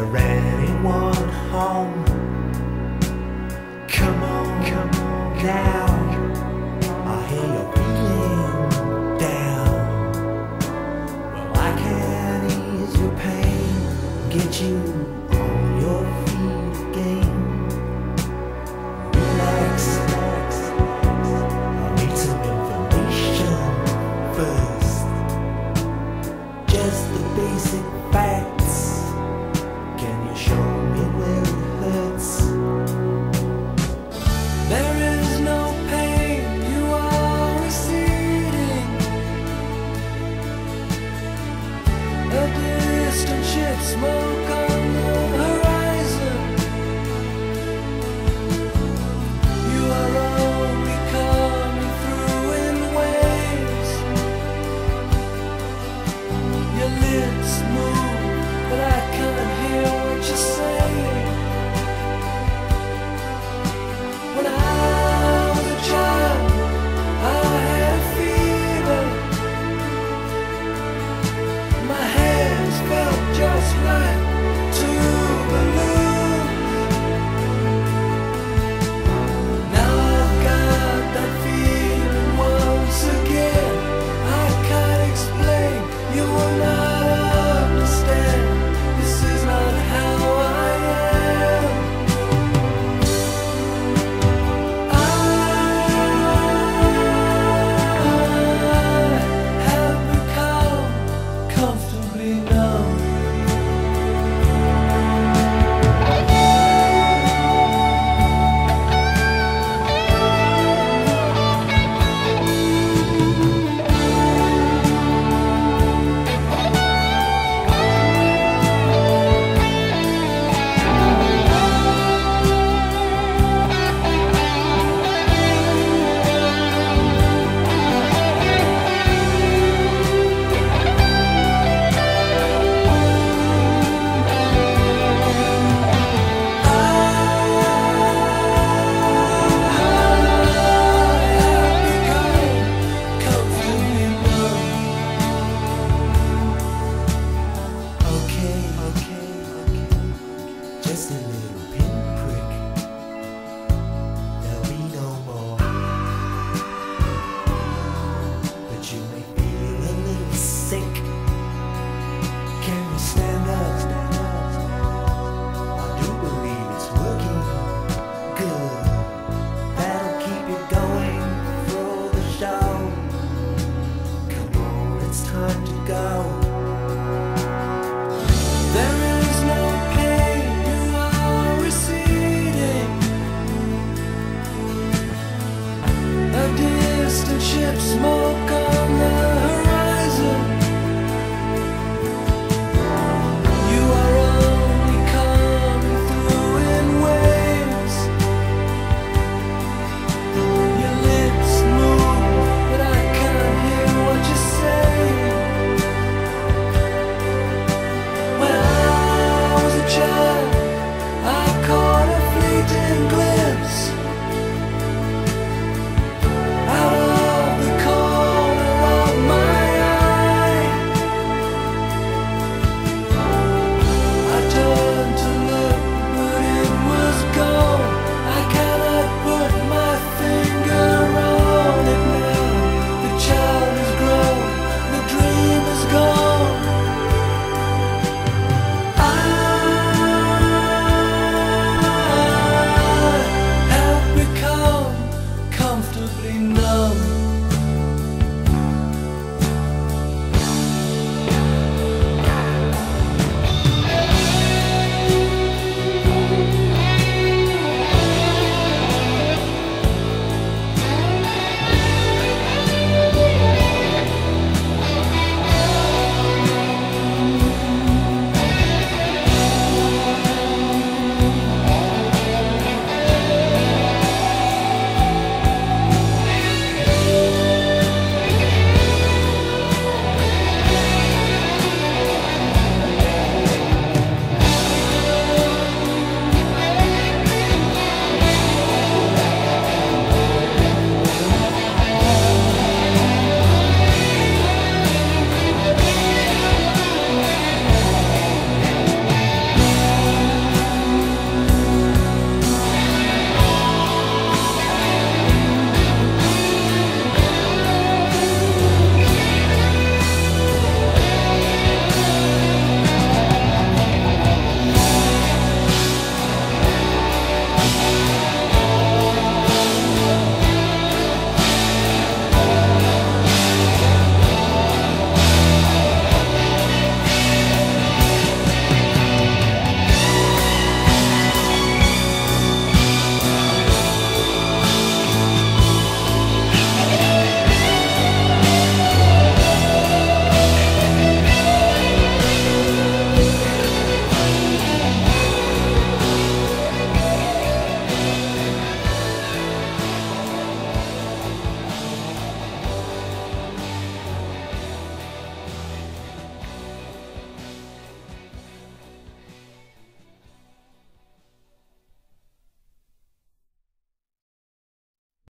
there anyone home? Come on, come on now. A distant ship smoke destiny. ships smoke sobre nós.